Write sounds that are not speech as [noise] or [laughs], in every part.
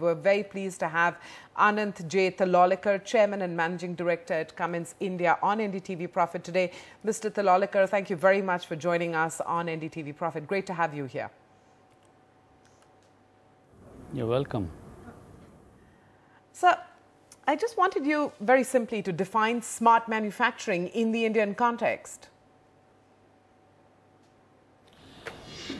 We're very pleased to have Anant J. Talaulicar, Chairman and Managing Director at Cummins India on NDTV Profit today. Mr. Talaulicar, thank you very much for joining us on NDTV Profit. Great to have you here. You're welcome. Sir, I just wanted you very simply to define smart manufacturing in the Indian context.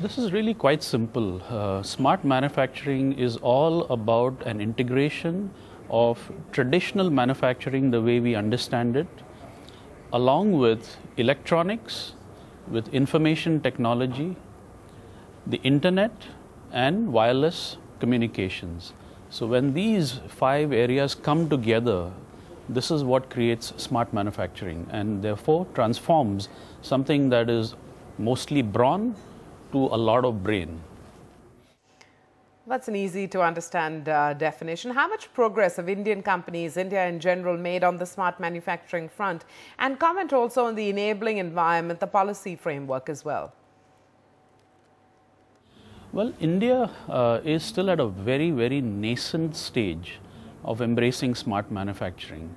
This is really quite simple. Uh, smart manufacturing is all about an integration of traditional manufacturing the way we understand it, along with electronics, with information technology, the internet, and wireless communications. So, when these five areas come together, this is what creates smart manufacturing and therefore transforms something that is mostly brawn to a lot of brain. That's an easy to understand uh, definition. How much progress have Indian companies, India in general, made on the smart manufacturing front? And comment also on the enabling environment, the policy framework as well. Well, India uh, is still at a very, very nascent stage of embracing smart manufacturing.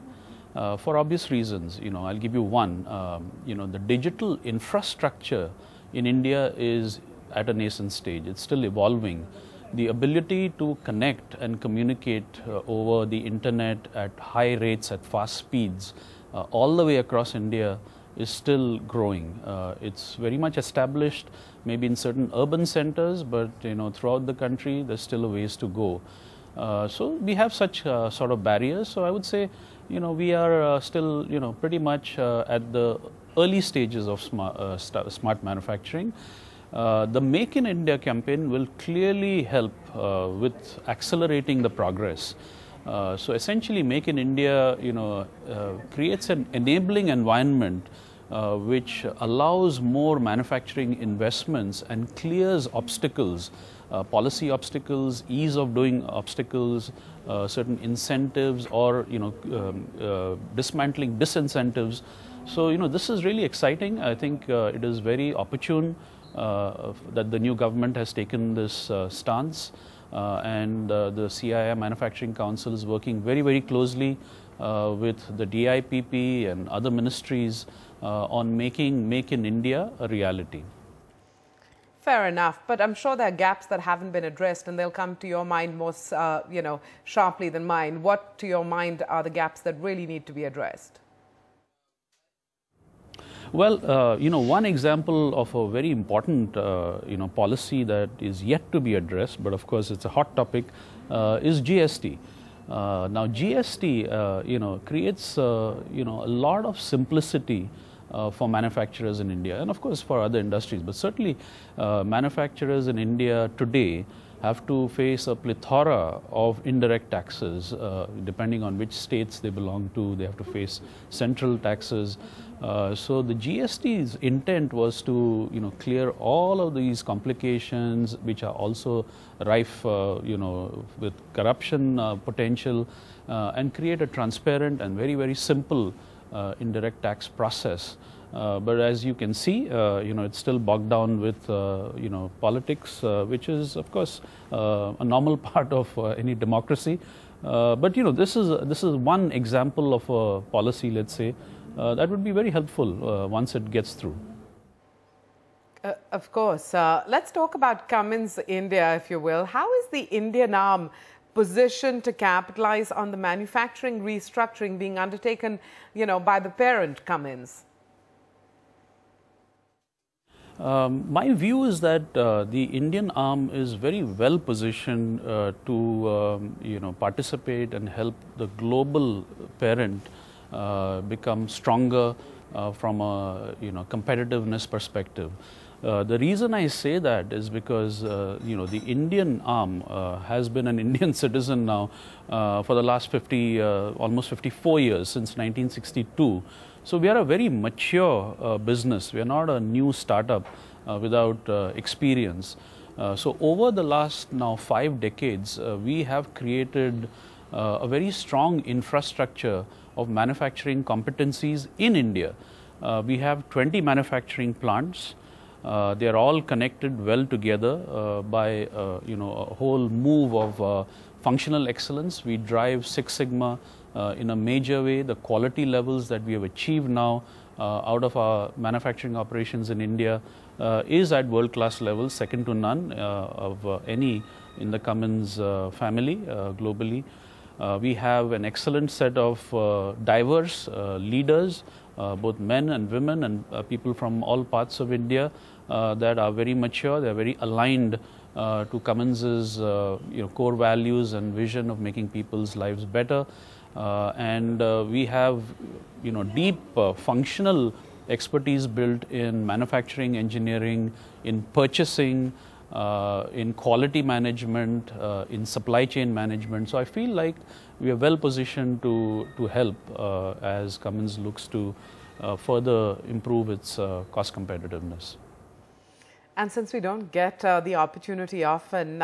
Uh, for obvious reasons, you know, I'll give you one. Um, you know, the digital infrastructure in India is at a nascent stage. It's still evolving. The ability to connect and communicate uh, over the internet at high rates, at fast speeds, uh, all the way across India is still growing. Uh, it's very much established, maybe in certain urban centers, but you know throughout the country, there's still a ways to go. Uh, so we have such uh, sort of barriers. So I would say, you know, we are uh, still, you know, pretty much at the early stages of smart, smart manufacturing. Uh, the Make in India campaign will clearly help uh, with accelerating the progress. Uh, so essentially, Make in India, you know, uh, creates an enabling environment uh, which allows more manufacturing investments and clears obstacles, policy obstacles, ease of doing obstacles, certain incentives, or you know, um, dismantling disincentives. So you know, this is really exciting. I think it is very opportune. Uh, that the new government has taken this uh, stance. Uh, and the CII Manufacturing Council is working very, very closely with the DIPP and other ministries on making Make in India a reality. Fair enough, but I'm sure there are gaps that haven't been addressed, and they'll come to your mind more, uh, you know, sharply than mine. What, to your mind, are the gaps that really need to be addressed? Well, uh, you know, one example of a very important, uh, you know, policy that is yet to be addressed, but of course it's a hot topic, uh, is GST. Uh, now, GST, uh, you know, creates, uh, you know, a lot of simplicity for manufacturers in India, and of course for other industries. But certainly, manufacturers in India today have to face a plethora of indirect taxes, uh, depending on which states they belong to. They have to face central taxes. Uh, so the GST's intent was to, you know, clear all of these complications, which are also rife, uh, you know, with corruption uh, potential, uh, and create a transparent and very, very simple uh, indirect tax process. Uh, but as you can see, uh, you know, it's still bogged down with, uh, you know, politics, uh, which is, of course, uh, a normal [laughs] part of any democracy. but, you know, this is, this is one example of a policy, let's say, that would be very helpful once it gets through. of course. let's talk about Cummins India, if you will. How is the Indian arm positioned to capitalize on the manufacturing restructuring being undertaken, you know, by the parent Cummins? Um, my view is that uh, the Indian arm is very well positioned uh, to um, you know participate and help the global parent uh, become stronger uh, from a you know competitiveness perspective. Uh, the reason I say that is because uh, you know the Indian arm has been an [laughs] Indian citizen now for the last 50 almost 54 years since 1962. So we are a very mature uh, business. We are not a new startup uh, without uh, experience. Uh, so over the last now five decades, uh, we have created uh, a very strong infrastructure of manufacturing competencies in India. we have 20 manufacturing plants. they are all connected well together by you know a whole move of functional excellence. We drive Six Sigma uh, in a major way. The quality levels that we have achieved now uh, out of our manufacturing operations in India uh, is at world class levels, second to none uh, of uh, any in the Cummins uh, family globally. we have an excellent set of diverse leaders, both men and women, and people from all parts of India that are very mature, they are very aligned uh, to Cummins's uh, you know, core values and vision of making people's lives better. Uh, and uh, we have, you know, deep uh, functional expertise built in manufacturing, engineering, in purchasing, uh, in quality management, uh, in supply chain management. So I feel like we are well positioned to, to help uh, as Cummins looks to further improve its cost competitiveness. And since we don't get the opportunity often,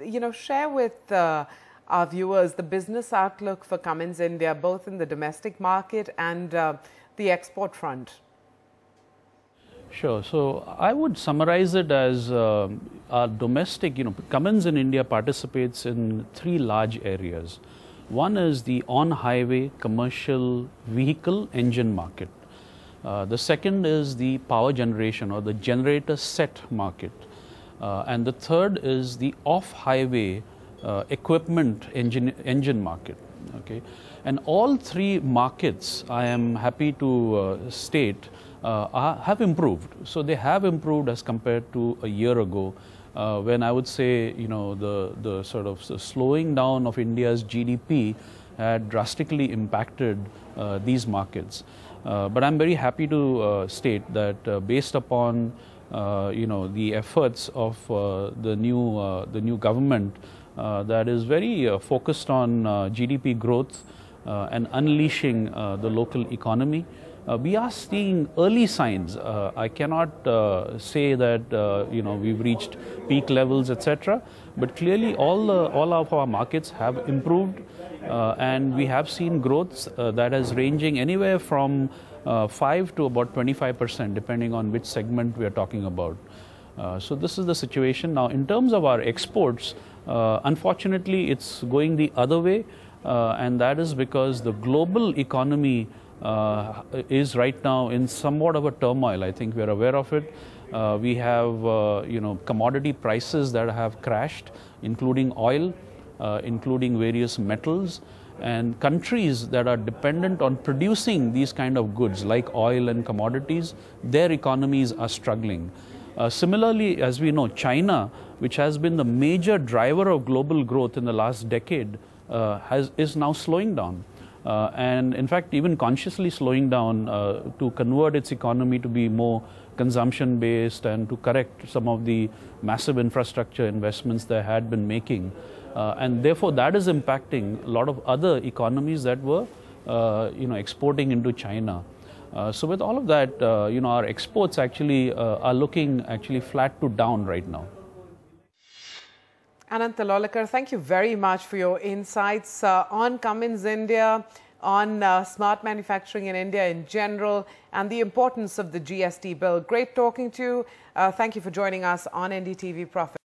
you know, share with our viewers the business outlook for Cummins India, both in the domestic market and uh, the export front? Sure. So I would summarize it as uh, our domestic, you know, Cummins in India participates in three large areas. One is the on highway commercial vehicle engine market. Uh, the second is the power generation or the generator set market. Uh, and the third is the off highway uh, equipment engine, engine market. Okay, and all three markets, I am happy to uh, state, uh, are, have improved. So they have improved as compared to a year ago. When I would say, you know, the, the sort of slowing down of India's GDP had drastically impacted uh, these markets. Uh, but I'm very happy to uh, state that uh, based upon, uh, you know, the efforts of the new the new government, uh, that is very uh, focused on uh, GDP growth and unleashing the local economy. we are seeing early signs. I cannot say that you know we've reached peak levels, etc. But clearly, all all of our markets have improved, and we have seen growth that is ranging anywhere from uh, 5 to about 25 percent, depending on which segment we are talking about. Uh, so this is the situation now. In terms of our exports, uh, unfortunately, it's going the other way, uh, and that is because the global economy uh, is right now in somewhat of a turmoil. I think we're aware of it. Uh, we have, uh, you know, commodity prices that have crashed, including oil, uh, including various metals, and countries that are dependent on producing these kind of goods like oil and commodities, their economies are struggling. Uh, similarly, as we know, China, which has been the major driver of global growth in the last decade, uh, has, is now slowing down. Uh, and in fact, even consciously slowing down uh, to convert its economy to be more consumption based and to correct some of the massive infrastructure investments they had been making. Uh, and therefore, that is impacting a lot of other economies that were uh, you know, exporting into China. Uh, so with all of that, uh, you know, our exports actually uh, are looking actually flat to down right now. Anant Talaulicar, thank you very much for your insights uh, on Cummins India, on uh, smart manufacturing in India in general, and the importance of the GST bill. Great talking to you. thank you for joining us on NDTV Profit.